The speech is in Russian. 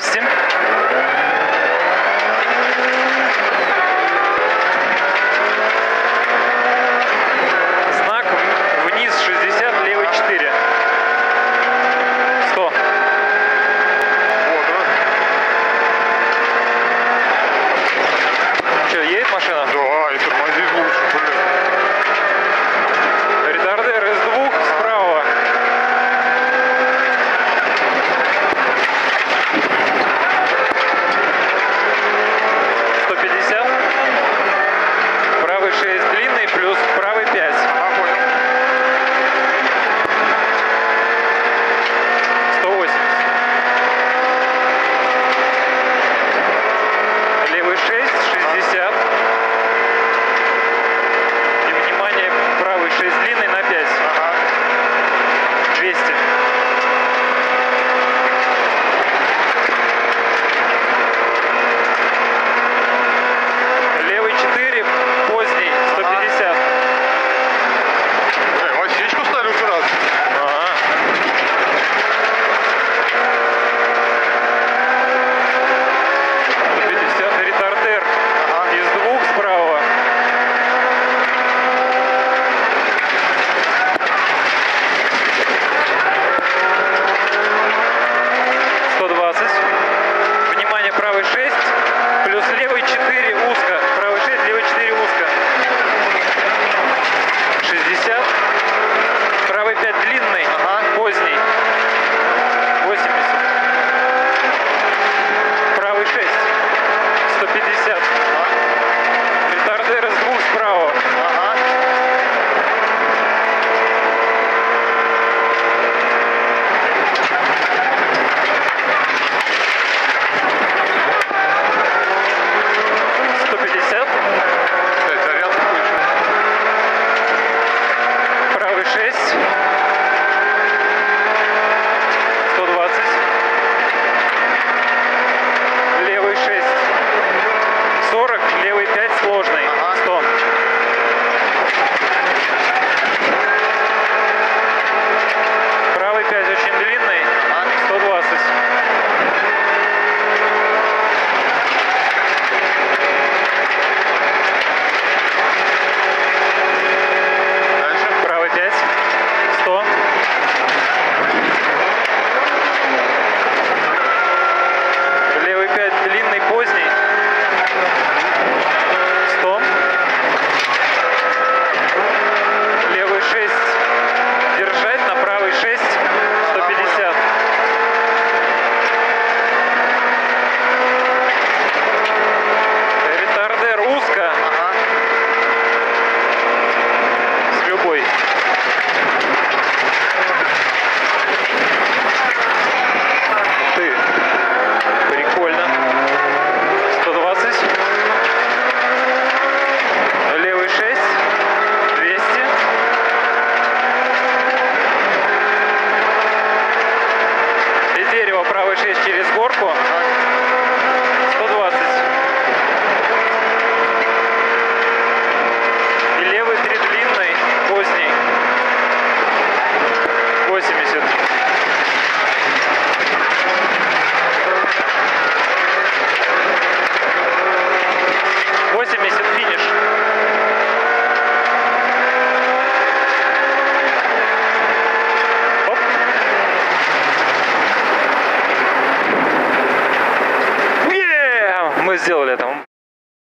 200. Знак вниз 60, левый 4. 100. Вот, Что, едет машина? да, и тормозит лучше, блин. Шесть длинный Правый 6, плюс левый 4 узко. Правый 6, левый 4 узко. 60. Правый 5 длинный, поздний. 80. Правый 6. 150. Ретардер из двух справа. Ага. Сто пятьдесят. Кстати, зарядку еще. Правый 6. 120. Левый 6. 40. Левый 5 сложный. 100. Правый 5 очень длинный. 120. Дальше. Правый 5. 100. Левый 5 длинный, поздний. 100. Левый 6 держать, на правый 6 150. Ретардер узко. С любой. Ты. Прикольно. 120. Левый 6. 200. Из 6 через горку. 120. И левый 3 длинный, поздний. 80. Сделали это.